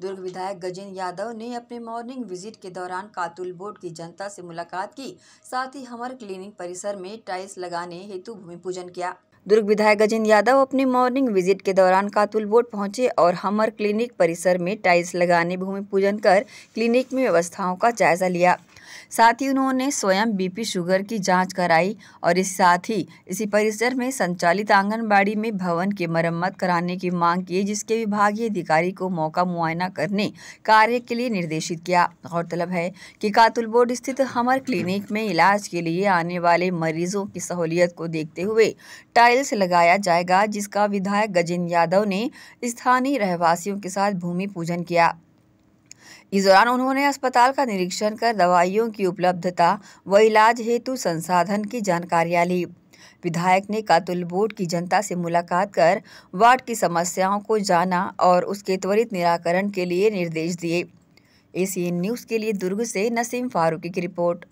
दुर्ग विधायक गजेंद्र यादव ने अपने मॉर्निंग विज़िट के दौरान कातुल बोर्ड की जनता से मुलाकात की। साथ ही हमर क्लिनिक परिसर में टाइल्स लगाने हेतु भूमि पूजन किया। दुर्ग विधायक गजेंद्र यादव अपने मॉर्निंग विज़िट के दौरान कातुल बोर्ड पहुँचे और हमर क्लिनिक परिसर में टाइल्स लगाने, भूमि पूजन कर क्लिनिक में व्यवस्थाओं का जायजा लिया। साथ ही उन्होंने स्वयं बीपी शुगर की जाँच कराई और इस साथ ही इसी परिसर में संचालित आंगनबाड़ी में भवन की मरम्मत कराने की मांग की, जिसके विभागीय अधिकारी को मौका मुआयना करने कार्य के लिए निर्देशित किया। गौरतलब है कि कातुल बोर्ड स्थित हमर क्लिनिक में इलाज के लिए आने वाले मरीजों की सहूलियत को देखते हुए टाइल्स लगाया जाएगा, जिसका विधायक गजेंद्र यादव ने स्थानीय रहवासियों के साथ भूमि पूजन किया। इस दौरान उन्होंने अस्पताल का निरीक्षण कर दवाइयों की उपलब्धता व इलाज हेतु संसाधन की जानकारियाँ ली। विधायक ने कातुल बोर्ड की जनता से मुलाकात कर वार्ड की समस्याओं को जाना और उसके त्वरित निराकरण के लिए निर्देश दिए। एसीएन न्यूज़ के लिए दुर्ग से नसीम फारूकी की रिपोर्ट।